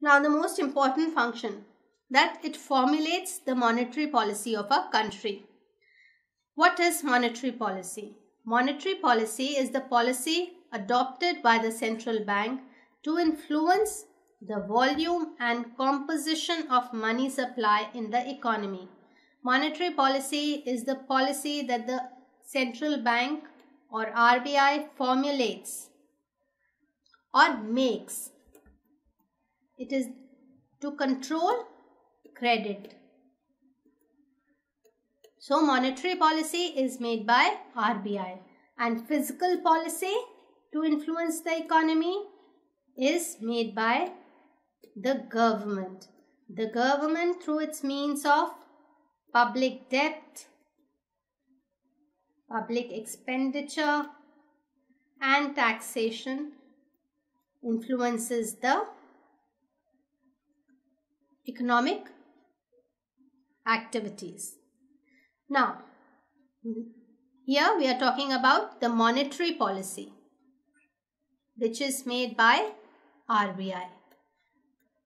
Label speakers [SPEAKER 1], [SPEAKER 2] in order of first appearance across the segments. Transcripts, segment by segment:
[SPEAKER 1] Now the most important function that it formulates the monetary policy of a country. What is monetary policy? Monetary policy is the policy adopted by the central bank to influence the volume and composition of money supply in the economy. Monetary policy is the policy that the central bank or RBI formulates or makes. It is to control credit. So monetary policy is made by RBI and fiscal policy to influence the economy is made by the government. The government through its means of public debt, public expenditure and taxation influences the economic activities. Now, here we are talking about the monetary policy which is made by RBI.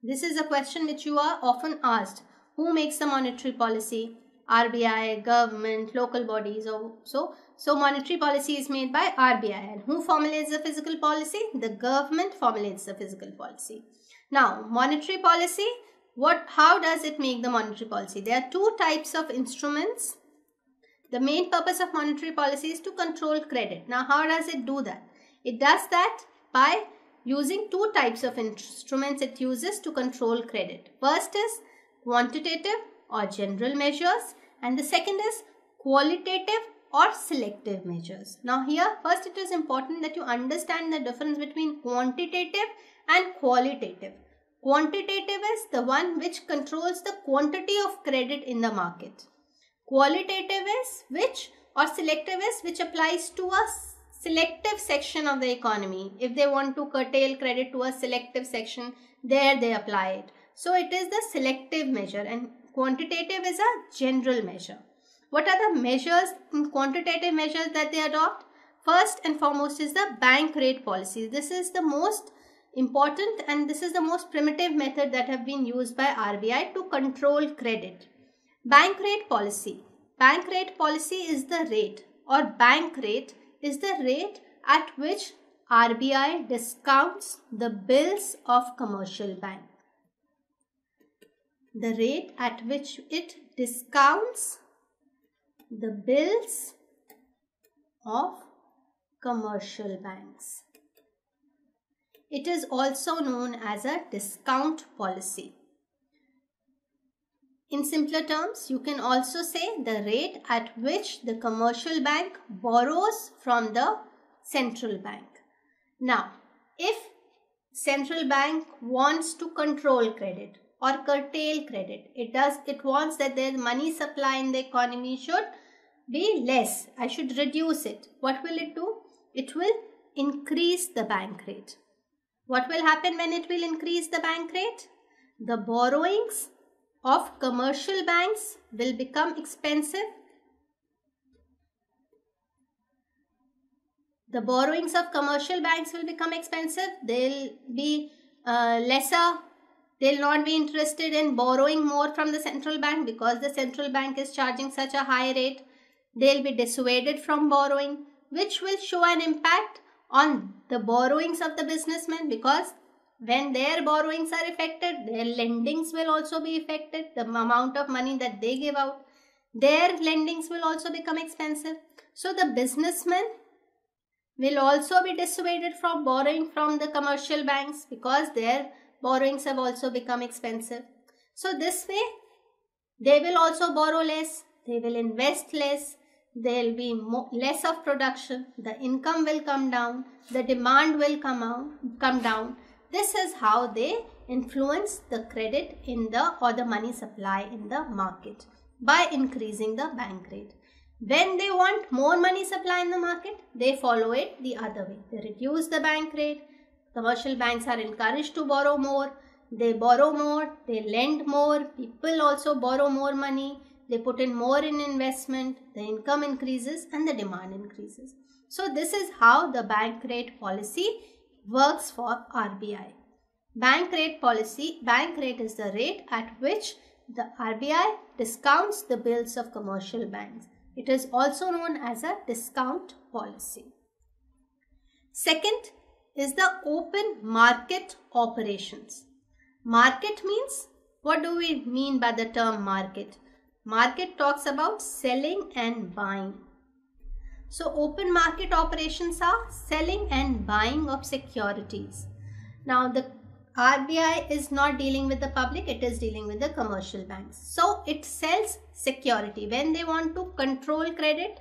[SPEAKER 1] This is a question which you are often asked. Who makes the monetary policy? RBI, government, local bodies or so. So monetary policy is made by RBI and who formulates the fiscal policy? The government formulates the fiscal policy. Now monetary policy, what how does it make the monetary policy? There are two types of instruments. The main purpose of monetary policy is to control credit. Now how does it do that? It does that by using two types of instruments it uses to control credit. First is quantitative or general measures and the second is qualitative or selective measures. Now here first it is important that you understand the difference between quantitative and qualitative. Quantitative is the one which controls the quantity of credit in the market. Qualitative is which or selective is which applies to a selective section of the economy. If they want to curtail credit to a selective section, there they apply it. So it is the selective measure and quantitative is a general measure. What are the measures, mm, quantitative measures that they adopt? First and foremost is the bank rate policy. This is the most important and this is the most primitive method that have been used by RBI to control credit. Bank rate policy. Bank rate policy is the rate or bank rate is the rate at which RBI discounts the bills of commercial bank. The rate at which it discounts the bills of commercial banks. It is also known as a discount policy. In simpler terms, you can also say the rate at which the commercial bank borrows from the central bank. Now, if central bank wants to control credit or curtail credit, it does it wants that their money supply in the economy should be less. I should reduce it. What will it do? It will increase the bank rate. What will happen when it will increase the bank rate? The borrowings of commercial banks will become expensive. The borrowings of commercial banks will become expensive. They'll be uh, lesser. They'll not be interested in borrowing more from the central bank because the central bank is charging such a high rate. They'll be dissuaded from borrowing, which will show an impact on the borrowings of the businessmen because when their borrowings are affected, their lendings will also be affected. The amount of money that they give out, their lendings will also become expensive. So the businessmen will also be dissuaded from borrowing from the commercial banks because their borrowings have also become expensive. So this way, they will also borrow less, they will invest less, there will be more, less of production, the income will come down, the demand will come out, come down this is how they influence the credit in the or the money supply in the market by increasing the bank rate. When they want more money supply in the market, they follow it the other way. They reduce the bank rate. Commercial banks are encouraged to borrow more. They borrow more. They lend more. People also borrow more money. They put in more in investment. The income increases and the demand increases. So this is how the bank rate policy works for RBI. Bank rate policy, bank rate is the rate at which the RBI discounts the bills of commercial banks. It is also known as a discount policy. Second is the open market operations. Market means, what do we mean by the term market? Market talks about selling and buying. So open market operations are selling and buying of securities. Now the RBI is not dealing with the public, it is dealing with the commercial banks. So it sells security. When they want to control credit,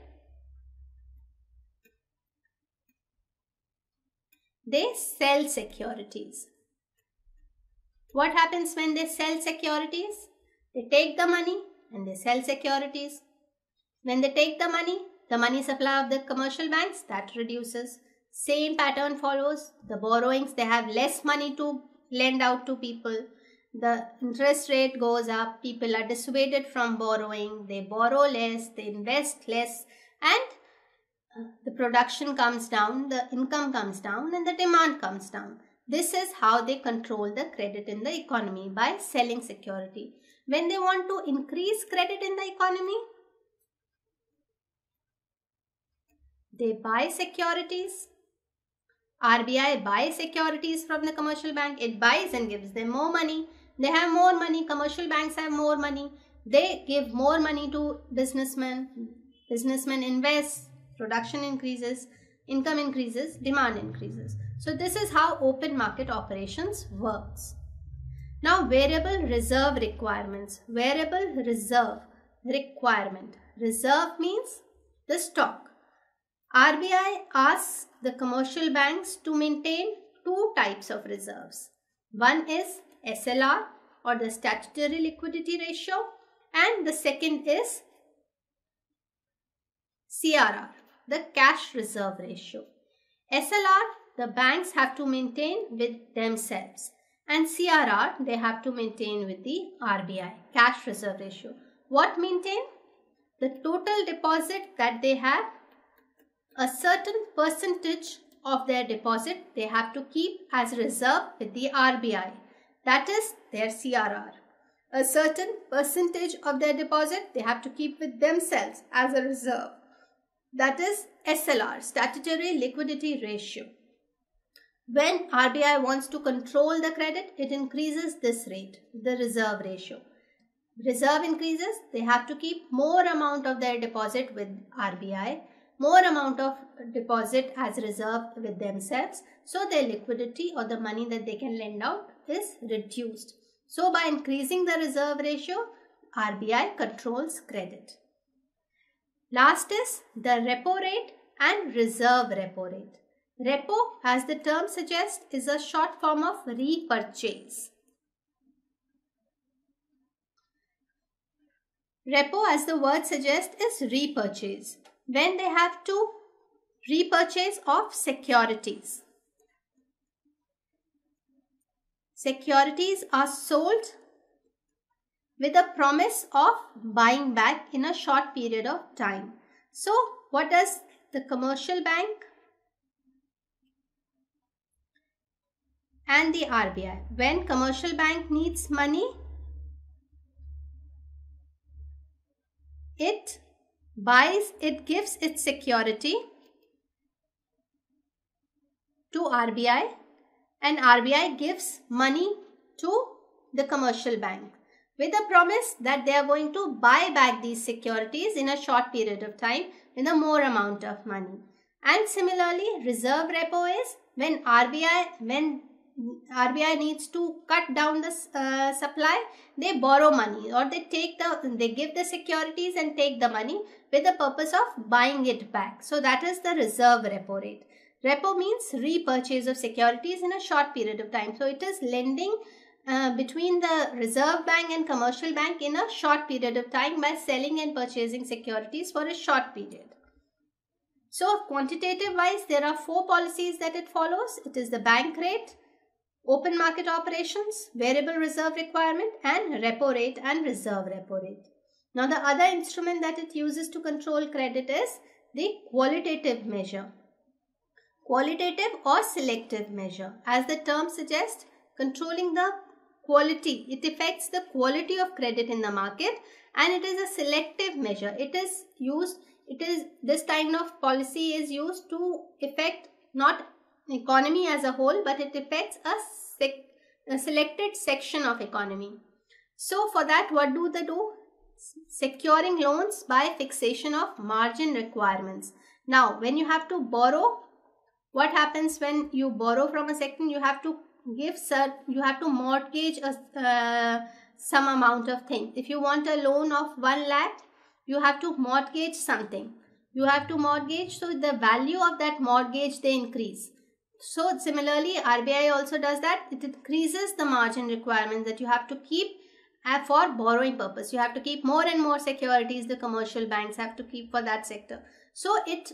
[SPEAKER 1] they sell securities. What happens when they sell securities? They take the money and they sell securities. When they take the money, the money supply of the commercial banks that reduces. Same pattern follows. The borrowings, they have less money to lend out to people. The interest rate goes up, people are dissuaded from borrowing, they borrow less, they invest less, and uh, the production comes down, the income comes down, and the demand comes down. This is how they control the credit in the economy by selling security. When they want to increase credit in the economy, they buy securities RBI buys securities from the commercial bank. It buys and gives them more money. They have more money. Commercial banks have more money. They give more money to businessmen. Businessmen invest. Production increases. Income increases. Demand increases. So this is how open market operations works. Now variable reserve requirements. Variable reserve requirement. Reserve means the stock. RBI asks the commercial banks to maintain two types of reserves. One is SLR or the statutory liquidity ratio and the second is CRR, the cash reserve ratio. SLR the banks have to maintain with themselves and CRR they have to maintain with the RBI, cash reserve ratio. What maintain? The total deposit that they have a certain percentage of their deposit they have to keep as reserve with the RBI. That is their CRR. A certain percentage of their deposit they have to keep with themselves as a reserve. That is SLR, Statutory Liquidity Ratio. When RBI wants to control the credit, it increases this rate, the reserve ratio. Reserve increases, they have to keep more amount of their deposit with RBI more amount of deposit as reserve with themselves so their liquidity or the money that they can lend out is reduced. So by increasing the reserve ratio, RBI controls credit. Last is the repo rate and reserve repo rate. Repo, as the term suggests, is a short form of repurchase. Repo, as the word suggests, is repurchase when they have to repurchase of securities. Securities are sold with a promise of buying back in a short period of time. So, what does the commercial bank and the RBI? When commercial bank needs money, it buys, it gives its security to RBI and RBI gives money to the commercial bank with a promise that they are going to buy back these securities in a short period of time with a more amount of money. And similarly, reserve repo is when RBI, when RBI needs to cut down the uh, supply, they borrow money or they take the, they give the securities and take the money with the purpose of buying it back. So that is the reserve repo rate. Repo means repurchase of securities in a short period of time. So it is lending uh, between the reserve bank and commercial bank in a short period of time by selling and purchasing securities for a short period. So quantitative wise, there are four policies that it follows. It is the bank rate, open market operations, variable reserve requirement and repo rate and reserve repo rate. Now the other instrument that it uses to control credit is the qualitative measure. Qualitative or selective measure. As the term suggests, controlling the quality. It affects the quality of credit in the market and it is a selective measure. It is used, it is this kind of policy is used to affect not economy as a whole but it affects a, sec, a selected section of economy. So for that what do they do? Securing loans by fixation of margin requirements. Now when you have to borrow, what happens when you borrow from a sector? You have to give you have to mortgage a, uh, some amount of thing. If you want a loan of 1 lakh, you have to mortgage something. You have to mortgage, so the value of that mortgage they increase. So similarly, RBI also does that. It increases the margin requirements that you have to keep uh, for borrowing purpose. You have to keep more and more securities the commercial banks have to keep for that sector. So it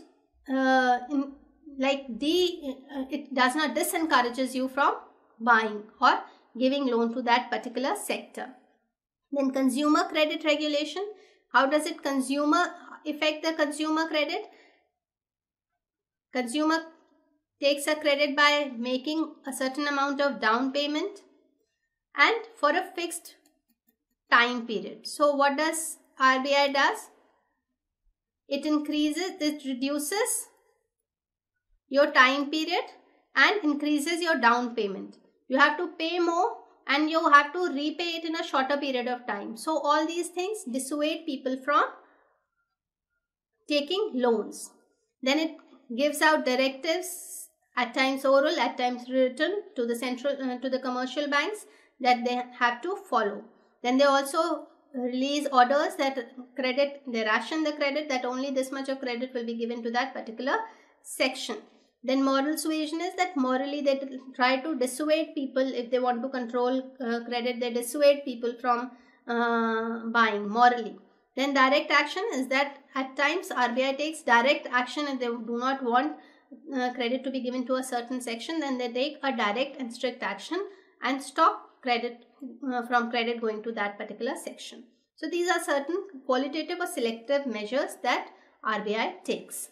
[SPEAKER 1] uh, in, like the uh, it does not disencourages you from buying or giving loan to that particular sector. Then consumer credit regulation. How does it consumer affect the consumer credit? Consumer takes a credit by making a certain amount of down payment and for a fixed time period. So what does RBI does? It increases, it reduces your time period and increases your down payment. You have to pay more and you have to repay it in a shorter period of time. So all these things dissuade people from taking loans. Then it gives out directives at times oral, at times written to the central uh, to the commercial banks that they have to follow. Then they also release orders that credit they ration the credit that only this much of credit will be given to that particular section. Then moral suasion is that morally they try to dissuade people if they want to control uh, credit, they dissuade people from uh, buying morally. Then direct action is that at times RBI takes direct action if they do not want uh, credit to be given to a certain section, then they take a direct and strict action and stop credit uh, from credit going to that particular section. So these are certain qualitative or selective measures that RBI takes.